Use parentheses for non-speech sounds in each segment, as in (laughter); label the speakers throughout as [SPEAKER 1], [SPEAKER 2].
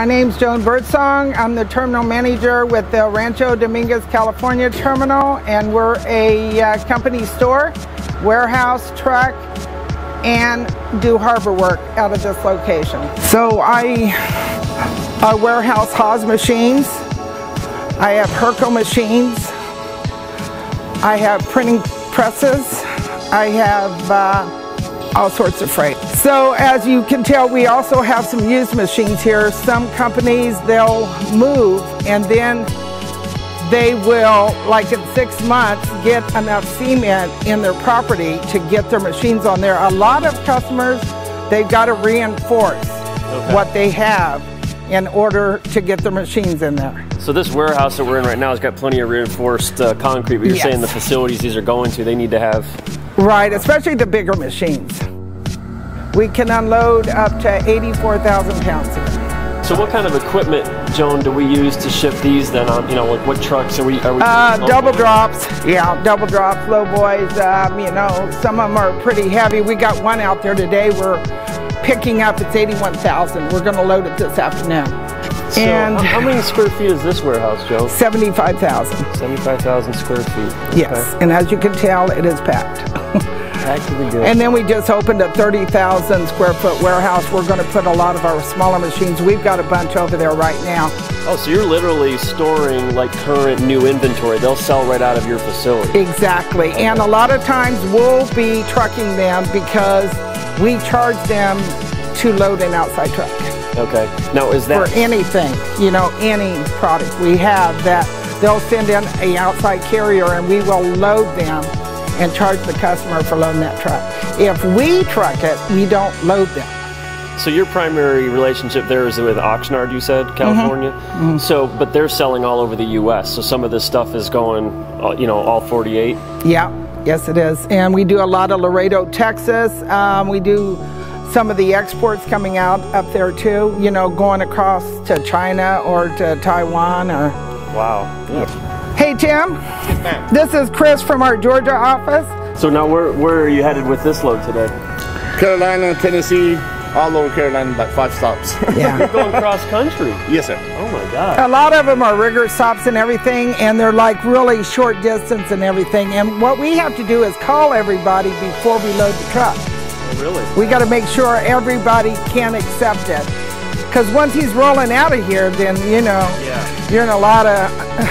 [SPEAKER 1] My name's Joan Birdsong. I'm the terminal manager with the Rancho Dominguez, California terminal, and we're a uh, company store, warehouse, truck, and do harbor work out of this location. So I, I warehouse Haas machines. I have Hurco machines. I have printing presses. I have uh, all sorts of freight. So as you can tell, we also have some used machines here. Some companies, they'll move and then they will, like in six months, get enough cement in their property to get their machines on there. A lot of customers, they've got to reinforce okay. what they have in order to get their machines in there.
[SPEAKER 2] So this warehouse that we're in right now has got plenty of reinforced uh, concrete, but you're yes. saying the facilities these are going to, they need to have...
[SPEAKER 1] Right, especially the bigger machines. We can unload up to 84,000 pounds.
[SPEAKER 2] So what kind of equipment, Joan, do we use to ship these then on, you know, like what trucks are we? Are we
[SPEAKER 1] uh, double drops, yeah, double drops, low boys, um, you know, some of them are pretty heavy. We got one out there today. We're picking up, it's 81,000. We're gonna load it this afternoon.
[SPEAKER 2] So and how many square feet is this warehouse, Joe?
[SPEAKER 1] 75,000.
[SPEAKER 2] 75,000 square feet.
[SPEAKER 1] Yes, and as you can tell, it is packed. (laughs)
[SPEAKER 2] good.
[SPEAKER 1] And then we just opened a 30,000 square foot warehouse. We're going to put a lot of our smaller machines. We've got a bunch over there right now.
[SPEAKER 2] Oh, so you're literally storing like current new inventory. They'll sell right out of your facility.
[SPEAKER 1] Exactly. Okay. And a lot of times we'll be trucking them because we charge them to load an outside truck.
[SPEAKER 2] Okay. Now is that
[SPEAKER 1] for anything, you know, any product we have that they'll send in a outside carrier and we will load them and charge the customer for loading that truck. If we truck it, we don't load them.
[SPEAKER 2] So your primary relationship there is with Oxnard, you said, California. Mm-hmm. Mm-hmm. So, but they're selling all over the U.S. So some of this stuff is going, uh, you know, all 48.
[SPEAKER 1] Yeah, yes, it is. And we do a lot of Laredo, Texas. Um, we do some of the exports coming out up there too. You know, going across to China or to Taiwan or.
[SPEAKER 2] Wow.
[SPEAKER 1] Yeah. Hey, Tim. Yes. This is Chris from our Georgia office.
[SPEAKER 2] So now where, where are you headed with this load today?
[SPEAKER 3] Carolina, Tennessee, all over Carolina, like five stops. (laughs)
[SPEAKER 2] Yeah. You're going cross country?
[SPEAKER 3] Yes, sir.
[SPEAKER 2] Oh my God.
[SPEAKER 1] A lot of them are rigor stops and everything, and they're like really short distance and everything. And what we have to do is call everybody before we load the truck.
[SPEAKER 2] Oh, really?
[SPEAKER 1] We got to make sure everybody can accept it. Because once he's rolling out of here, then you know yeah. You're in a lot of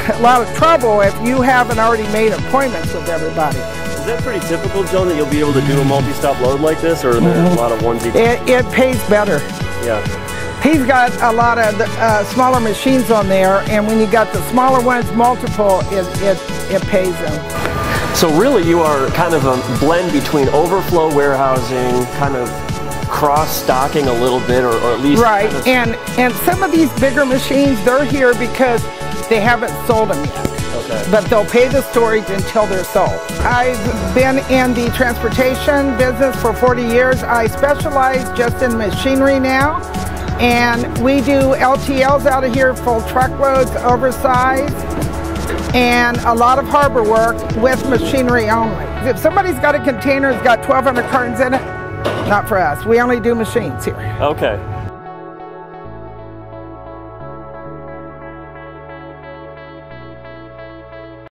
[SPEAKER 1] (laughs) a lot of trouble if you haven't already made appointments with everybody.
[SPEAKER 2] Is that pretty typical, Joan, that you'll be able to do a multi-stop load like this, or are there mm-hmm. a lot of onesie?
[SPEAKER 1] It, it pays better.
[SPEAKER 2] Yeah.
[SPEAKER 1] He's got a lot of uh, smaller machines on there, and when you got the smaller ones, multiple, it, it, it pays them.
[SPEAKER 2] So really you are kind of a blend between overflow warehousing, kind of cross-stocking a little bit or, or at least
[SPEAKER 1] right kind of and and some of these bigger machines they're here because they haven't sold them yet.
[SPEAKER 2] Okay.
[SPEAKER 1] but they'll pay the storage until they're sold. I've been in the transportation business for 40 years. I specialize just in machinery now and we do ltls out of here full truckloads oversized and a lot of harbor work with machinery only. If somebody's got a container that's got 1200 cartons in it not for us. We only do machines here.
[SPEAKER 2] Okay.